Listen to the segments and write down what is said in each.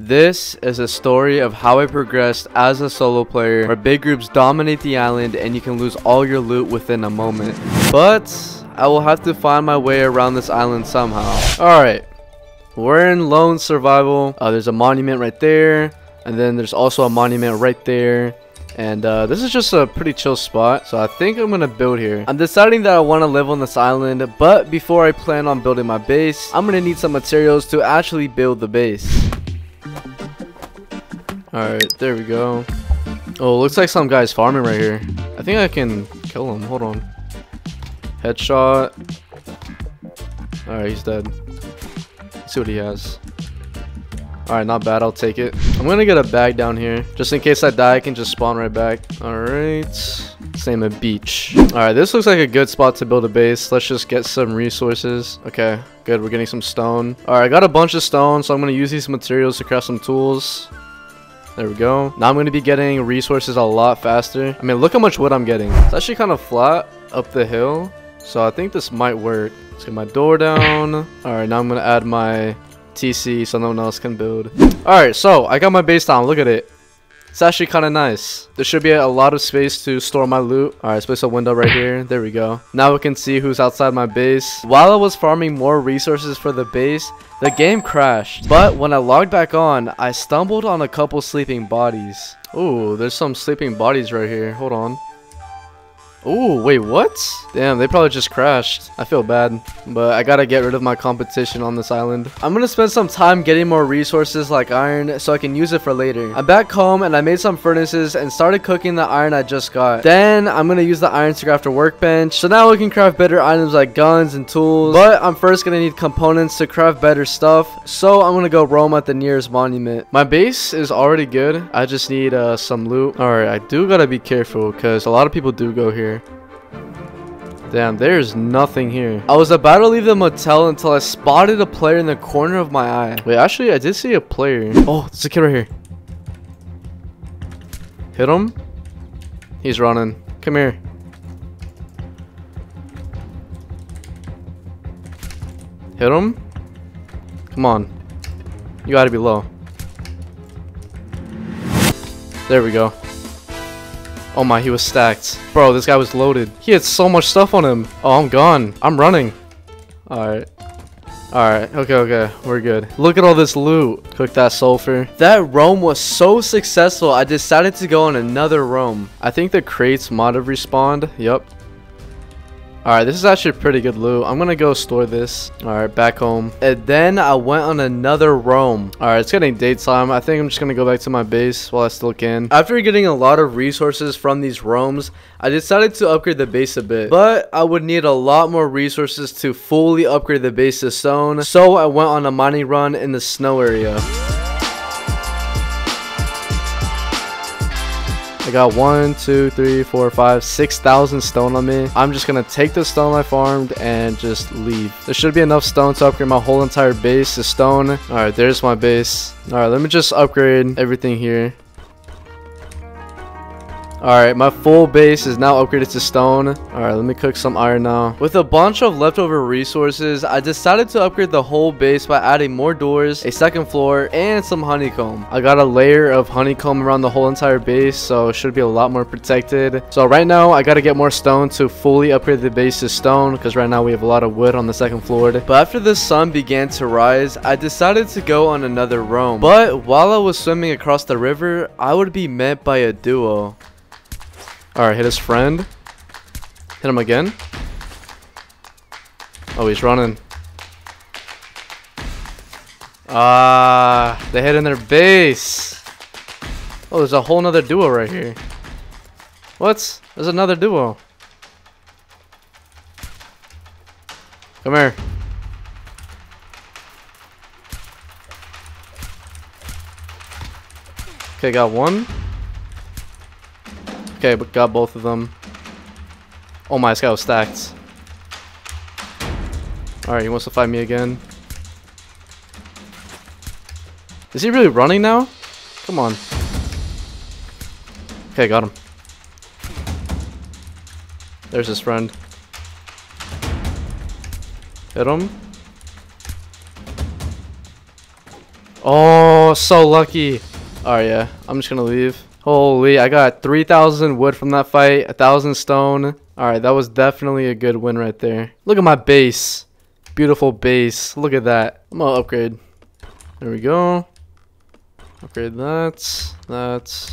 This is a story of how I progressed as a solo player where big groups dominate the island and you can lose all your loot within a moment. But I will have to find my way around this island somehow. Alright, we're in lone survival. Uh, there's a monument right there and then there's also a monument right there. And uh, this is just a pretty chill spot, so I think I'm gonna build here. I'm deciding that I want to live on this island, but before I plan on building my base, I'm gonna need some materials to actually build the base. Alright, there we go. Oh, looks like some guy's farming right here. I think I can kill him. Hold on. Headshot. Alright, he's dead. Let's see what he has. Alright, not bad. I'll take it. I'm gonna get a bag down here. Just in case I die, I can just spawn right back. Alright. Name a beach. Alright, this looks like a good spot to build a base. Let's just get some resources. Okay, good. We're getting some stone. Alright, I got a bunch of stone, so I'm gonna use these materials to craft some tools. There we go. Now I'm going to be getting resources a lot faster. I mean, look how much wood I'm getting. It's actually kind of flat up the hill. So I think this might work. Let's get my door down. All right, now I'm going to add my TC so no one else can build. All right, so I got my base down. Look at it. It's actually kind of nice. There should be a lot of space to store my loot. Alright, let's place a window right here. There we go. Now we can see who's outside my base. While I was farming more resources for the base, the game crashed. But when I logged back on, I stumbled on a couple sleeping bodies. Ooh, there's some sleeping bodies right here. Hold on. Oh, wait, what? Damn, they probably just crashed. I feel bad, but I gotta get rid of my competition on this island. I'm gonna spend some time getting more resources like iron so I can use it for later. I'm back home and I made some furnaces and started cooking the iron I just got. Then I'm gonna use the iron to craft a workbench. So now we can craft better items like guns and tools. But I'm first gonna need components to craft better stuff. So I'm gonna go roam at the nearest monument. My base is already good. I just need uh, some loot. Alright, I do gotta be careful because a lot of people do go here. Damn, there's nothing here. I was about to leave the motel until I spotted a player in the corner of my eye. Wait, actually, I did see a player. Oh, there's a kid right here. Hit him. He's running. Come here. Hit him. Come on. You gotta be low. There we go. Oh my, he was stacked. Bro, this guy was loaded. He had so much stuff on him. Oh, I'm gone. I'm running. Alright. Alright, okay, okay. We're good. Look at all this loot. Cook that sulfur. That roam was so successful, I decided to go on another roam. I think the crates might have respawned. Yep. Alright, this is actually pretty good loot. I'm gonna go store this. Alright, back home. And then I went on another roam. Alright, it's getting daytime. I think I'm just gonna go back to my base while I still can. After getting a lot of resources from these roams, I decided to upgrade the base a bit. But I would need a lot more resources to fully upgrade the base to stone. So I went on a mining run in the snow area. I got one, two, three, four, five, six thousand stone on me. I'm just gonna take the stone I farmed and just leave. There should be enough stone to upgrade my whole entire base to stone. Alright, there's my base. Alright, let me just upgrade everything here. Alright, my full base is now upgraded to stone. Alright, let me cook some iron now. With a bunch of leftover resources, I decided to upgrade the whole base by adding more doors, a second floor, and some honeycomb. I got a layer of honeycomb around the whole entire base, so it should be a lot more protected. So right now, I gotta get more stone to fully upgrade the base to stone, because right now we have a lot of wood on the second floor. But after the sun began to rise, I decided to go on another roam. But while I was swimming across the river, I would be met by a duo. Alright, hit his friend. Hit him again. Oh, he's running. Ah, they hit in their base. Oh, there's a whole nother duo right here. What? There's another duo. Come here. Okay, got one. Okay, but got both of them. Oh my, this guy was stacked. Alright, he wants to fight me again. Is he really running now? Come on. Okay, got him. There's his friend. Hit him. Oh, so lucky. Alright, yeah. I'm just gonna leave. Holy, I got 3,000 wood from that fight, 1,000 stone. Alright, that was definitely a good win right there. Look at my base. Beautiful base. Look at that. I'm gonna upgrade. There we go. Upgrade that. That.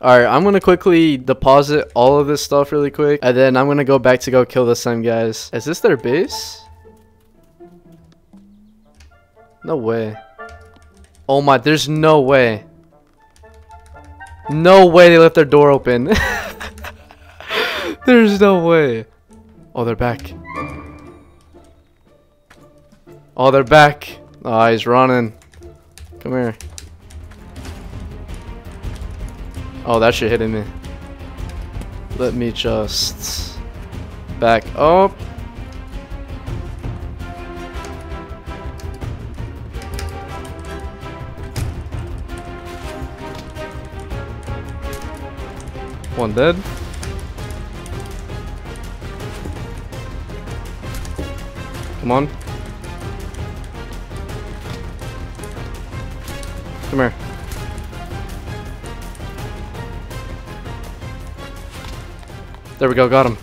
Alright, I'm gonna quickly deposit all of this stuff really quick. And then I'm gonna go back to go kill the same guys. Is this their base? No way. Oh my, there's no way. No way they left their door open. there's no way. Oh, they're back. Oh, they're back. Oh, he's running. Come here. Oh, that shit hitting me. Let me just back up. One dead. Come on. Come here. There we go, got him.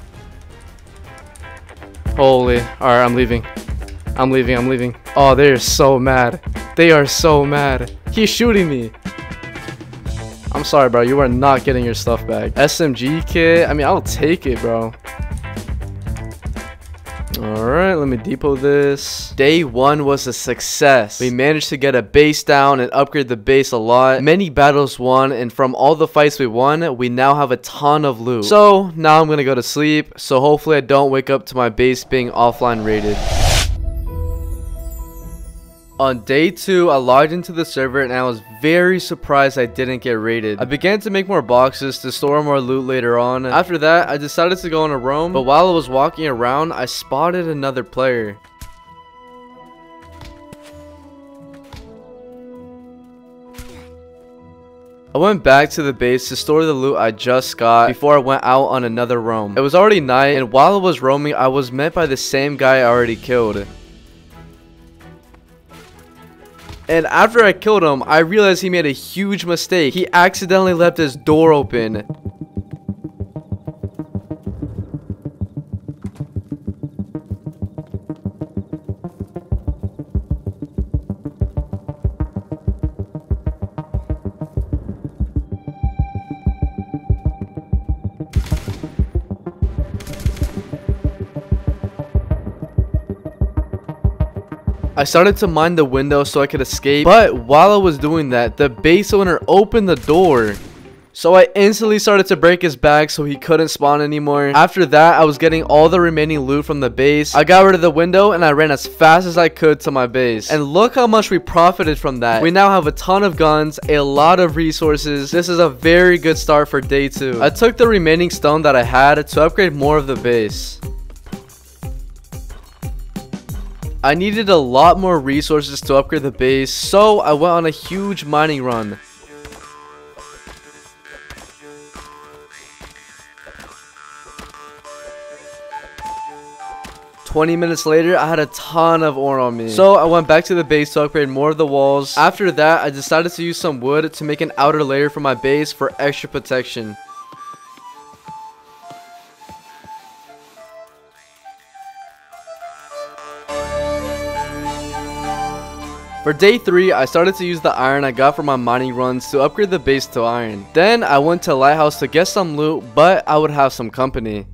Holy. Alright, I'm leaving. I'm leaving, I'm leaving. Oh, they are so mad. They are so mad. He's shooting me. I'm sorry, bro. You are not getting your stuff back. SMG kit. I mean, I'll take it, bro. Alright, let me depot this. Day one was a success. We managed to get a base down and upgrade the base a lot. Many battles won, and from all the fights we won, we now have a ton of loot. So, now I'm gonna go to sleep, so hopefully I don't wake up to my base being offline raided. On day 2, I logged into the server and I was very surprised I didn't get raided. I began to make more boxes to store more loot later on. After that, I decided to go on a roam, but while I was walking around, I spotted another player. I went back to the base to store the loot I just got before I went out on another roam. It was already night and while I was roaming I was met by the same guy I already killed. And after I killed him, I realized he made a huge mistake. He accidentally left his door open. I started to mind the window so I could escape, but while I was doing that, the base owner opened the door. So I instantly started to break his back so he couldn't spawn anymore. After that, I was getting all the remaining loot from the base. I got rid of the window and I ran as fast as I could to my base. And look how much we profited from that. We now have a ton of guns, a lot of resources. This is a very good start for day two. I took the remaining stone that I had to upgrade more of the base. I needed a lot more resources to upgrade the base, so I went on a huge mining run. Twenty minutes later, I had a ton of ore on me. So I went back to the base to upgrade more of the walls. After that, I decided to use some wood to make an outer layer for my base for extra protection. For day 3, I started to use the iron I got from my mining runs to upgrade the base to iron. Then I went to Lighthouse to get some loot, but I would have some company.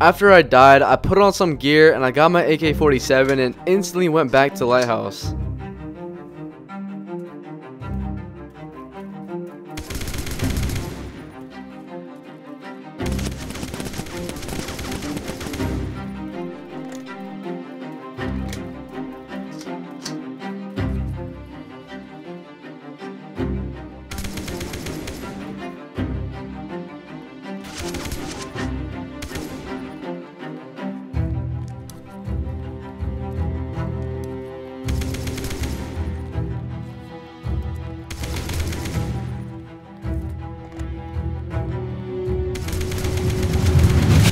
After I died, I put on some gear and I got my AK-47 and instantly went back to Lighthouse.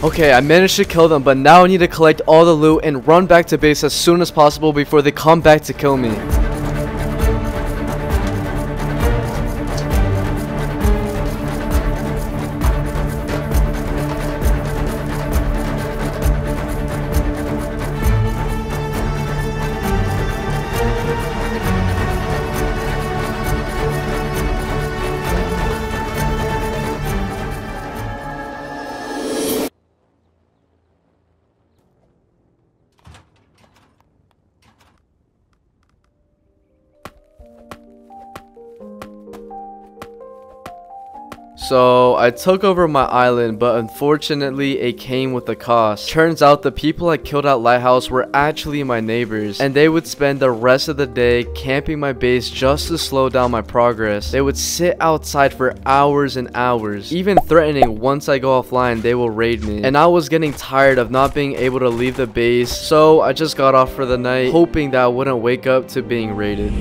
Okay, I managed to kill them, but now I need to collect all the loot and run back to base as soon as possible before they come back to kill me. So I took over my island, but unfortunately it came with a cost. Turns out the people I killed at Lighthouse were actually my neighbors, and they would spend the rest of the day camping my base just to slow down my progress. They would sit outside for hours and hours, even threatening once I go offline they will raid me. And I was getting tired of not being able to leave the base, so I just got off for the night, hoping that I wouldn't wake up to being raided.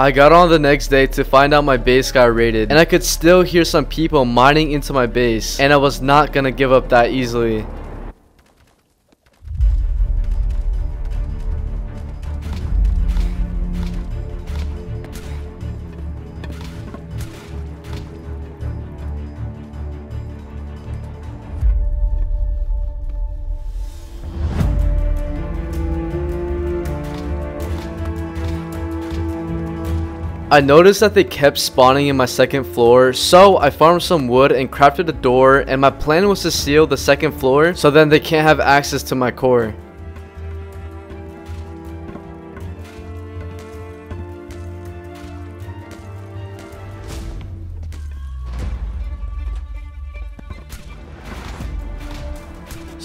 I got on the next day to find out my base got raided and I could still hear some people mining into my base and I was not gonna give up that easily. I noticed that they kept spawning in my second floor, so I farmed some wood and crafted a door and my plan was to seal the second floor so then they can't have access to my core.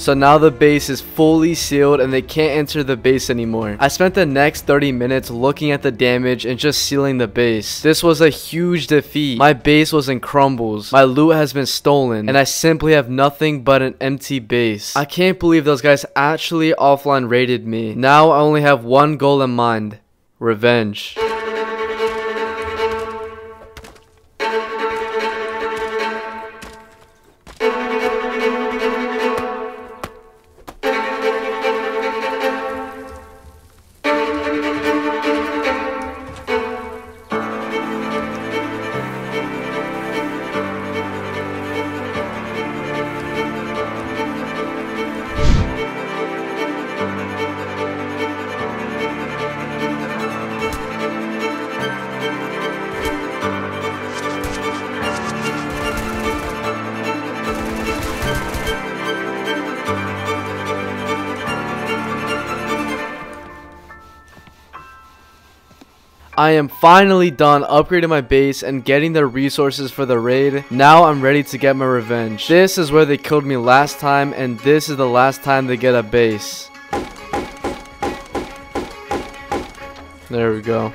So now the base is fully sealed and they can't enter the base anymore. I spent the next 30 minutes looking at the damage and just sealing the base. This was a huge defeat. My base was in crumbles. My loot has been stolen and I simply have nothing but an empty base. I can't believe those guys actually offline raided me. Now I only have one goal in mind. Revenge. I am finally done upgrading my base and getting the resources for the raid. Now I'm ready to get my revenge. This is where they killed me last time and this is the last time they get a base. There we go.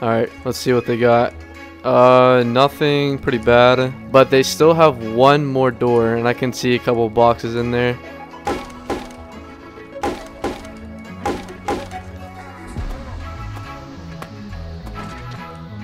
Alright, let's see what they got. Uh, nothing pretty bad. But they still have one more door and I can see a couple boxes in there.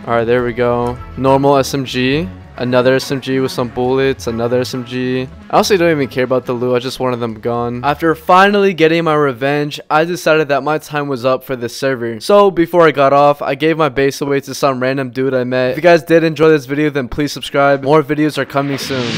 Alright, there we go. Normal SMG. Another SMG with some bullets. Another SMG. I also don't even care about the loot. I just wanted them gone. After finally getting my revenge, I decided that my time was up for this server. So before I got off, I gave my base away to some random dude I met. If you guys did enjoy this video, then please subscribe. More videos are coming soon.